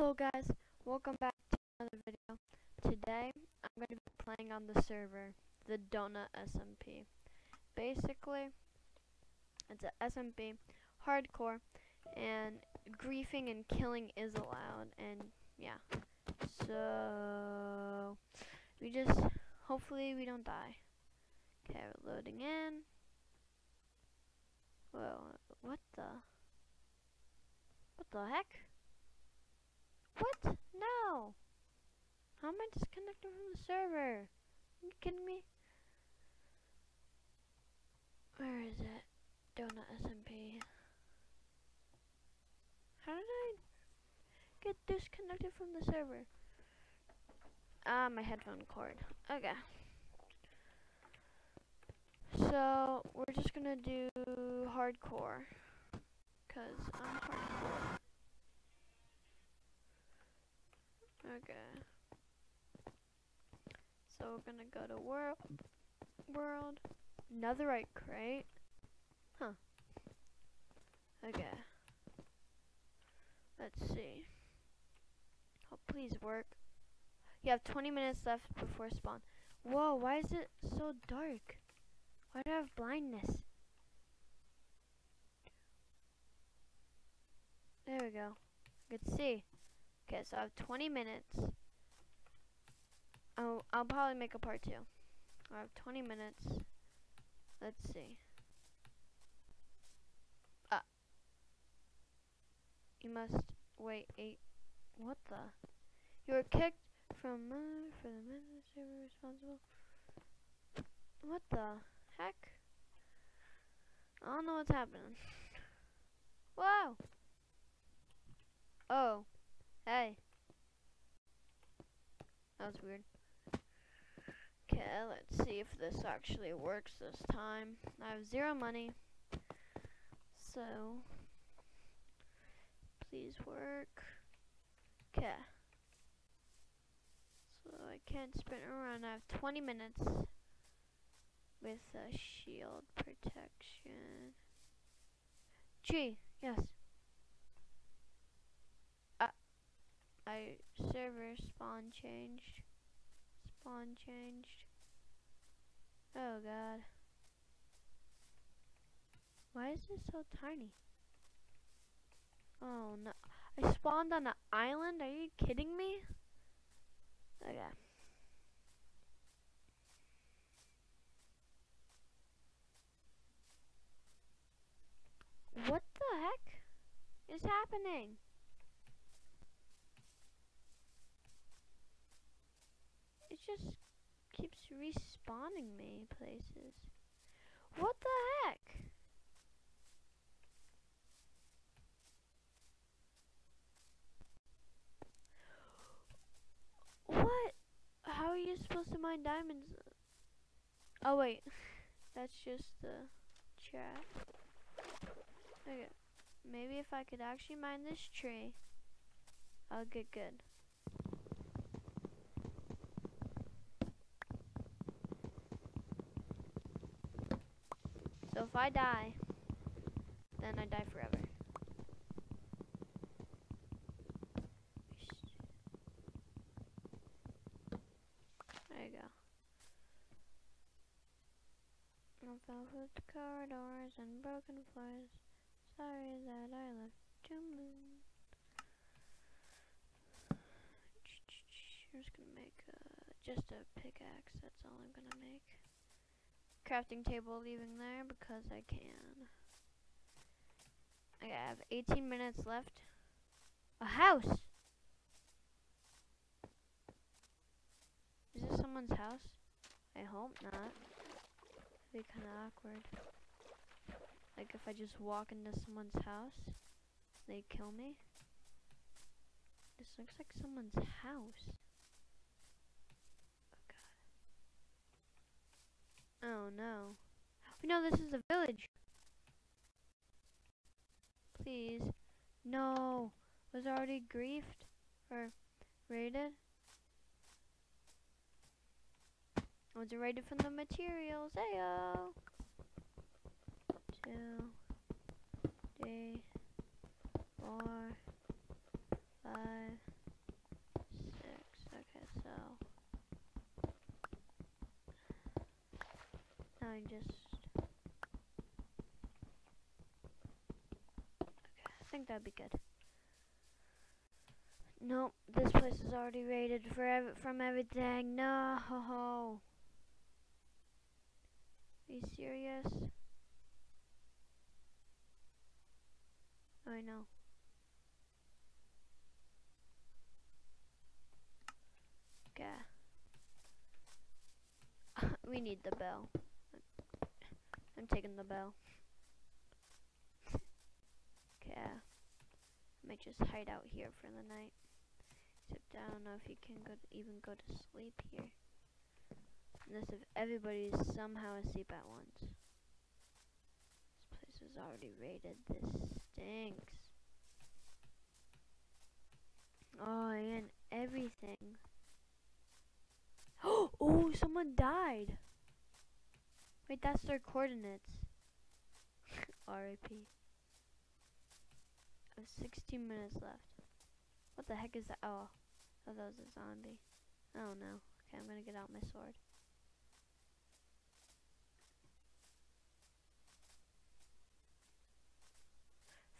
Hello guys, welcome back to another video. Today, I'm going to be playing on the server, the Donut SMP. Basically, it's a SMP, hardcore, and griefing and killing is allowed, and yeah. So, we just, hopefully we don't die. Okay, we're loading in. Whoa, what the? What the heck? What? No! How am I disconnected from the server? Are you kidding me? Where is it? Donut SMP. How did I get disconnected from the server? Ah, my headphone cord. Okay. So, we're just gonna do hardcore. Cause I'm hardcore. Okay. So we're gonna go to world, world, netherite crate. Huh. Okay. Let's see. Oh, please work. You have 20 minutes left before spawn. Whoa, why is it so dark? Why do I have blindness? There we go. I can see. Okay, so I have 20 minutes. I'll, I'll probably make a part two. I have 20 minutes. Let's see. Ah. You must wait eight. What the? You were kicked from uh, for the server responsible. What the heck? I don't know what's happening. Whoa! Oh. Hey. That was weird. Okay, let's see if this actually works this time. I have zero money. So, please work. Okay. So I can't spin around. I have 20 minutes with a shield protection. G, yes. I server spawn changed. Spawn changed. Oh god. Why is it so tiny? Oh no. I spawned on an island? Are you kidding me? Okay. What the heck is happening? Just keeps respawning me places. What the heck? What? How are you supposed to mine diamonds? Oh wait, that's just the chat. Okay, maybe if I could actually mine this tree, I'll get good. If I die, then I die forever. There you go. Velvet corridors and broken floors. Sorry that I left you moon. I'm just gonna make uh, just a pickaxe. That's all I'm gonna make crafting table leaving there because I can. I have 18 minutes left. A house! Is this someone's house? I hope not. It'd be kind of awkward. Like if I just walk into someone's house, they kill me. This looks like someone's house. Oh no. We know this is a village. Please. No. Was already griefed or raided? Was it raided from the materials? Ayo. Two, three, four, five. just... Okay, I think that'd be good. Nope, this place is already raided for ev from everything. No! Are you serious? I know. Okay. we need the bell. I'm taking the bell. Okay. I might just hide out here for the night. Except I don't know if you can go even go to sleep here. Unless if everybody's somehow asleep at once. This place is already raided. This stinks. Oh, and everything. oh, someone died. Wait, that's their coordinates. R.I.P. I have 16 minutes left. What the heck is that? Oh, I thought that was a zombie. Oh no. Okay, I'm gonna get out my sword.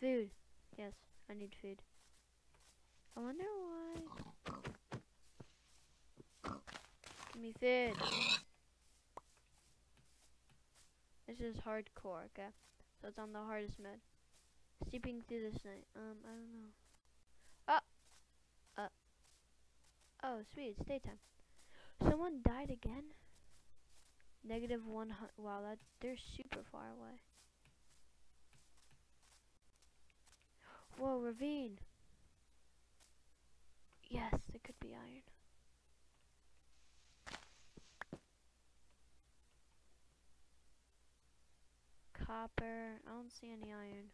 Food. Yes, I need food. I wonder why. Give me food. This is hardcore, okay? So it's on the hardest mode. Sleeping through this night. Um, I don't know. Oh! Uh. Oh, sweet, it's daytime. Someone died again? Negative one hundred. Wow, that they're super far away. Whoa, ravine. Yes, it could be iron. Copper. I don't see any iron.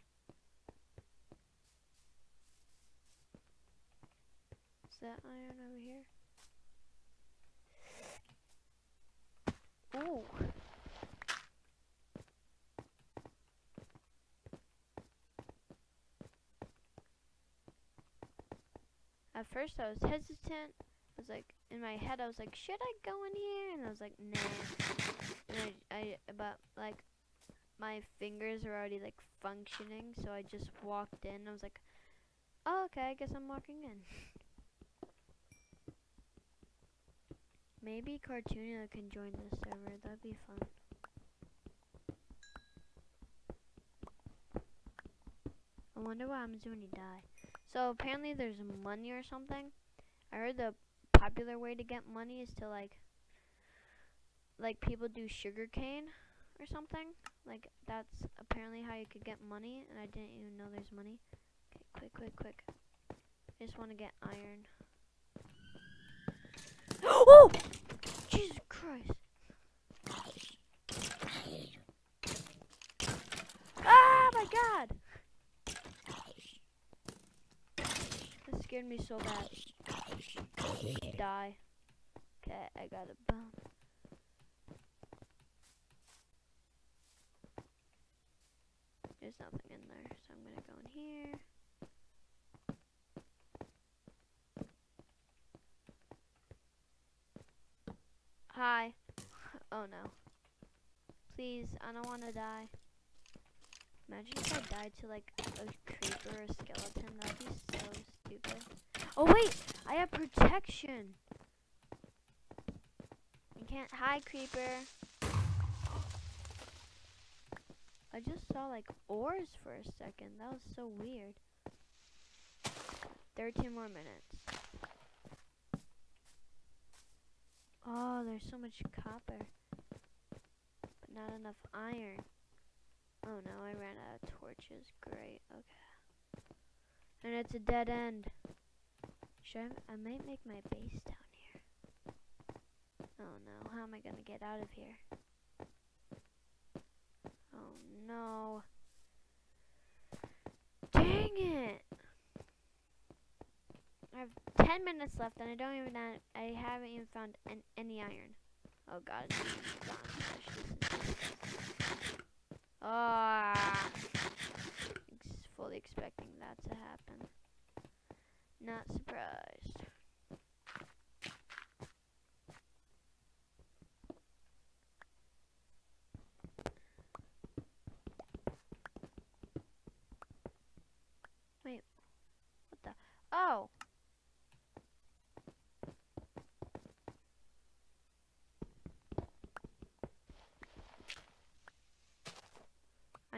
Is that iron over here? Ooh. At first I was hesitant. I was like, in my head I was like, should I go in here? And I was like, nah. And I, I, but like, my fingers are already like functioning, so I just walked in. I was like, oh, okay, I guess I'm walking in. Maybe Cartoonia can join the server. That'd be fun. I wonder what happens when you die. So apparently there's money or something. I heard the popular way to get money is to like like people do sugar cane or something. Like that's apparently how you could get money and I didn't even know there's money. Okay, quick, quick, quick. I just want to get iron. oh! Jesus Christ. Ah, my God. That scared me so bad. Die. Okay, I got a bone. There's nothing in there, so I'm gonna go in here. Hi. Oh no. Please, I don't want to die. Imagine if I died to like a creeper or a skeleton. That'd be so stupid. Oh wait! I have protection! You can't- Hi, creeper! I just saw like ores for a second. That was so weird. 13 more minutes. Oh, there's so much copper. But not enough iron. Oh no, I ran out of torches. Great, okay. And it's a dead end. Should I, I might make my base down here. Oh no, how am I gonna get out of here? No. Dang it! I have 10 minutes left and I don't even have, I haven't even found an, any iron. Oh god, Ah, fully expecting that to happen. Not surprised.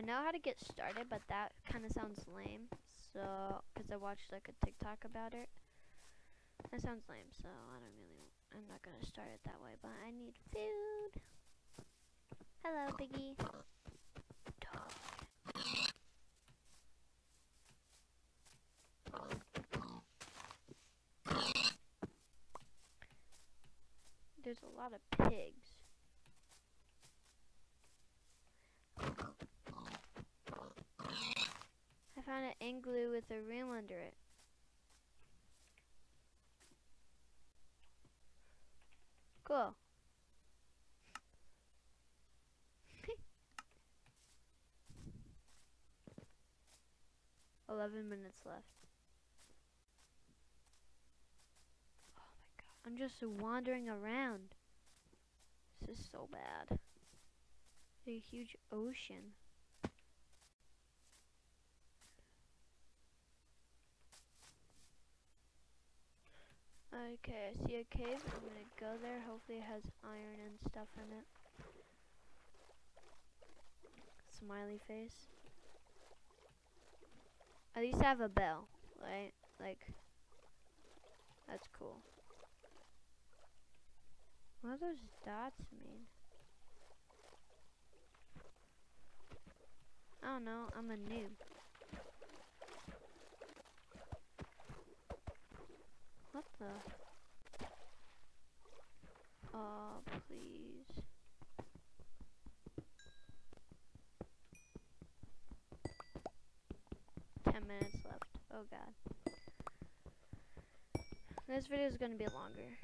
Know how to get started, but that kind of sounds lame. So, because I watched like a TikTok about it. That sounds lame, so I don't really, I'm not gonna start it that way, but I need food. Hello, Biggie. There's a lot of pigs. I found an igloo with a reel under it. Cool. Eleven minutes left. Oh my god. I'm just wandering around. This is so bad. A huge ocean. Okay, I see a cave. I'm gonna go there. Hopefully it has iron and stuff in it. Smiley face. At least I have a bell, right? Like, that's cool. What do those dots mean? I don't know, I'm a noob. What the? Oh, please. Ten minutes left. Oh god. This video is gonna be longer.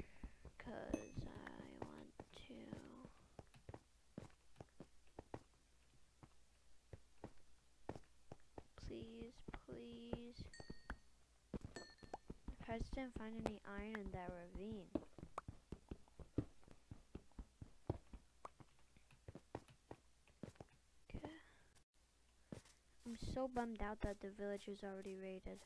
Cause I want to... Please, please. I just didn't find any iron in that ravine. Okay. I'm so bummed out that the village is already raided.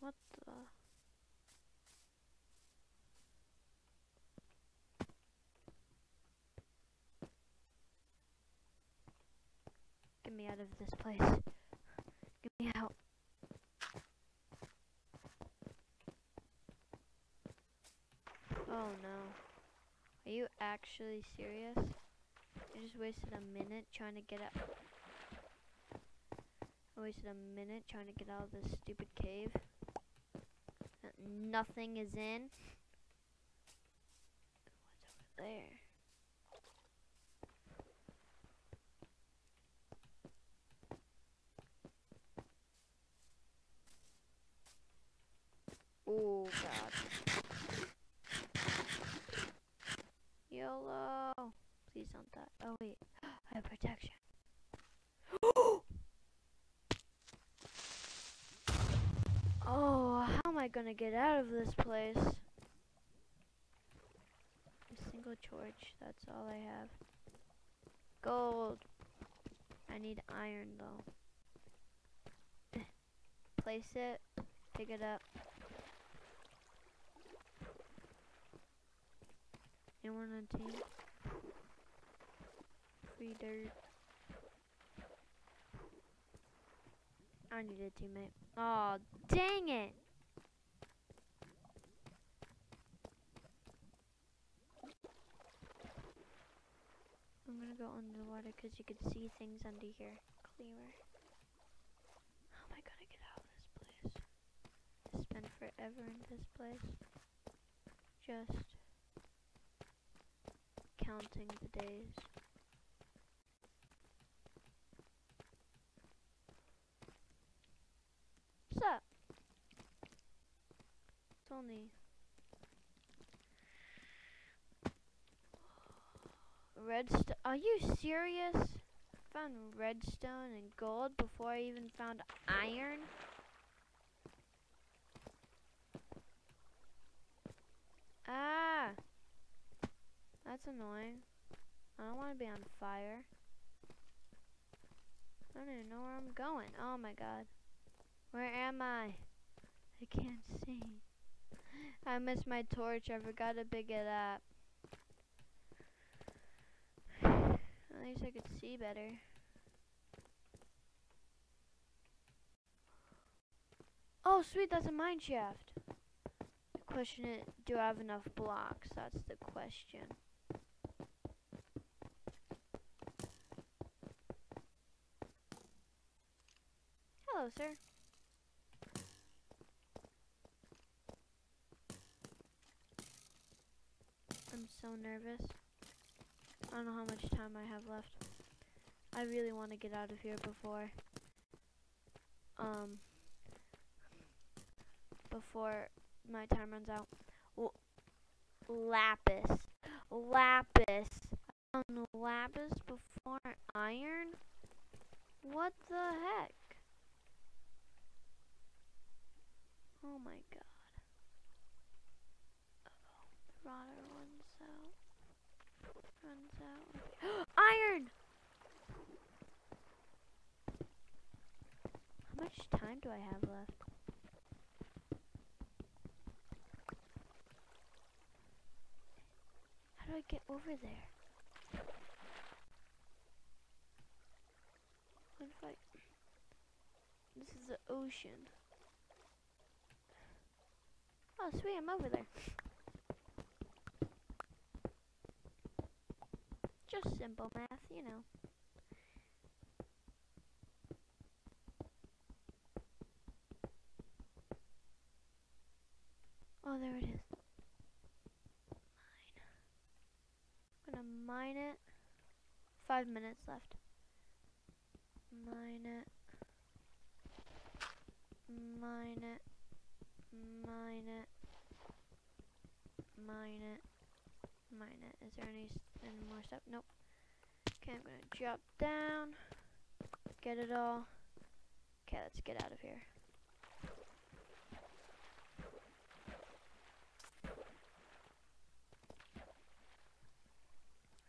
What the? Get me out of this place. Get me out. Oh no. Are you actually serious? I just wasted a minute trying to get out. I wasted a minute trying to get out of this stupid cave. That nothing is in. What's over there? Oh god. YOLO. Please don't die. Oh wait. I have protection. oh, how am I gonna get out of this place? A single torch. That's all I have. Gold. I need iron though. Place it. Pick it up. Anyone on team? Free dirt. I need a teammate. Oh, dang it! I'm gonna go underwater because you can see things under here clearer. How am I gonna get out of this place? I spent forever in this place. Just counting the days. What's up? It's only redstone. Are you serious? Found redstone and gold before I even found iron. Ah, that's annoying. I don't want to be on fire. I don't even know where I'm going. Oh my god. Where am I? I can't see. I missed my torch. I forgot to pick it up. At least I could see better. Oh, sweet, that's a mine shaft. The question is, do I have enough blocks? That's the question. Hello, sir. I'm so nervous. I don't know how much time I have left. I really want to get out of here before um before my time runs out. L lapis. Lapis. Lapis before iron? What the heck? Oh my god. Uh oh, the rotter out. Runs out. Iron! How much time do I have left? How do I get over there? What if I... This is the ocean. Oh, sweet, I'm over there. Just simple math, you know. Oh, there it is. Mine. I'm gonna mine it. Five minutes left. Mine it. Mine it. Mine it. Mine it. Mine it. Is there any, any more stuff? Nope. Okay, I'm gonna drop down. Get it all. Okay, let's get out of here.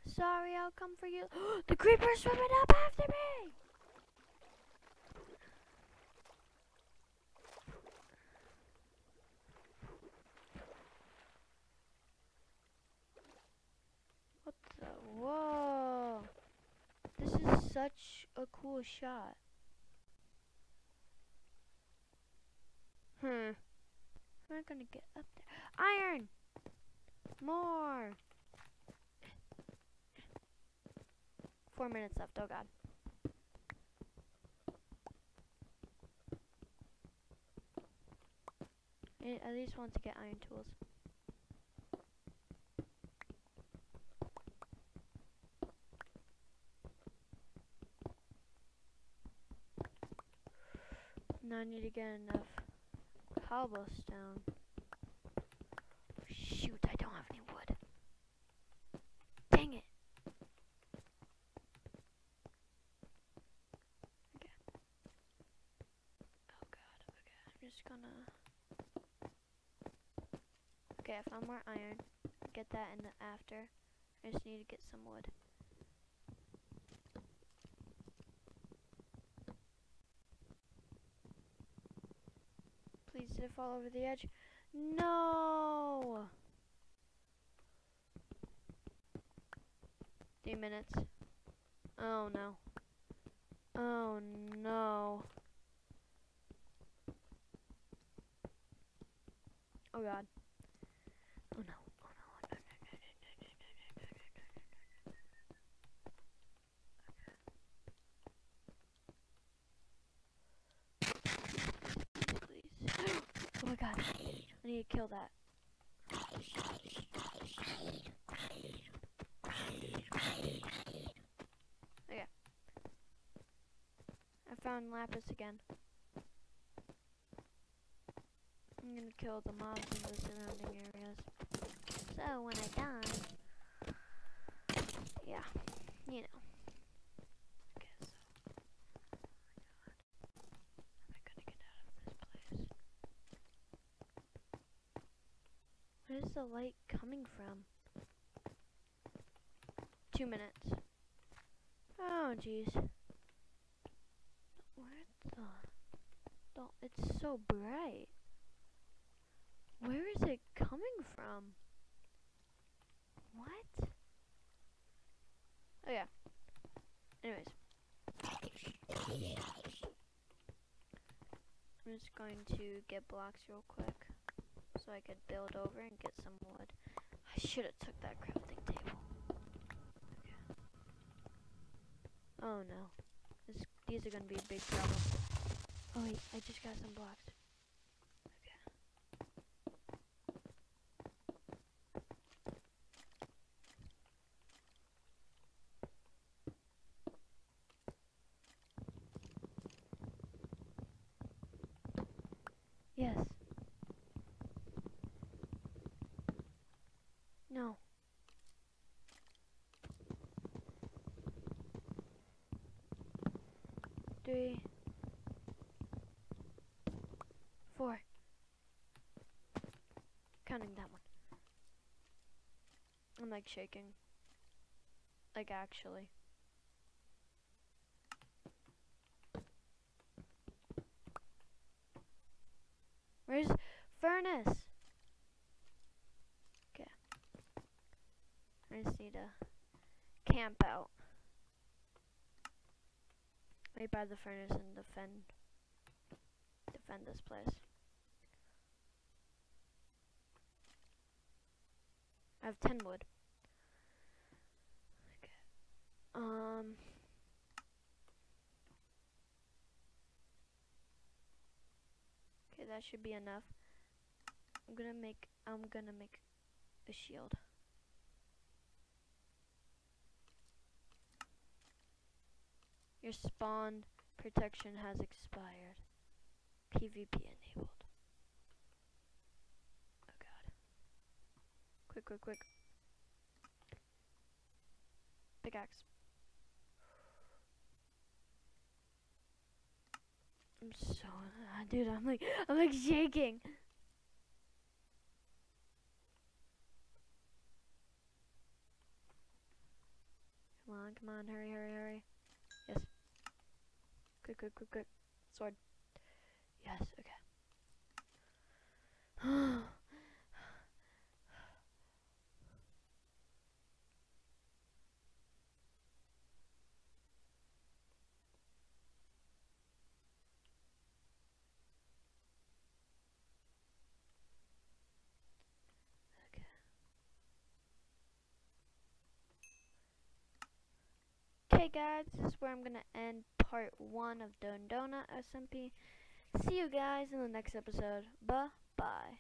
Sorry, I'll come for you. the creeper's swimming up after me! What the? Whoa! Such a cool shot. Hmm. I'm not gonna get up there. Iron! More! Four minutes left, oh god. I at least want to get iron tools. Now I need to get enough cobblestone. Shoot, I don't have any wood. Dang it. Okay. Oh god, okay. I'm just gonna... Okay, I found more iron. Get that in the after. I just need to get some wood. Please, did it fall over the edge? No! Three minutes. Oh no. Oh no. Oh god. I need to kill that. Okay. I found lapis again. I'm gonna kill the mobs in the surrounding areas. So when I die, yeah, you know. Okay, so. Am I gonna get out of this place? Where is the light coming from? Two minutes. Oh, jeez. Where the? Don't, it's so bright. Where is it coming from? What? Oh yeah. Anyways. I'm just going to get blocks real quick so I could build over and get some wood. I should have took that crafting table. Okay. Oh no. This, these are gonna be a big problem. Oh wait, I just got some blocks. Yes. No. Three. Four. Counting that one. I'm like shaking. Like actually. Where's furnace? Okay. I just need to camp out. Right by the furnace and defend defend this place. I have ten wood. Okay. Um that should be enough. I'm gonna make I'm gonna make a shield. Your spawn protection has expired. PvP enabled. Oh god. Quick, quick, quick. Pickaxe. I'm so, uh, dude, I'm like, I'm like shaking. Come on, come on, hurry, hurry, hurry. Quick, quick, quick, quick. Sword. Yes, okay. Okay guys, this is where I'm to end part 1 of Donut SMP. See you guys in the next episode. Bye-bye.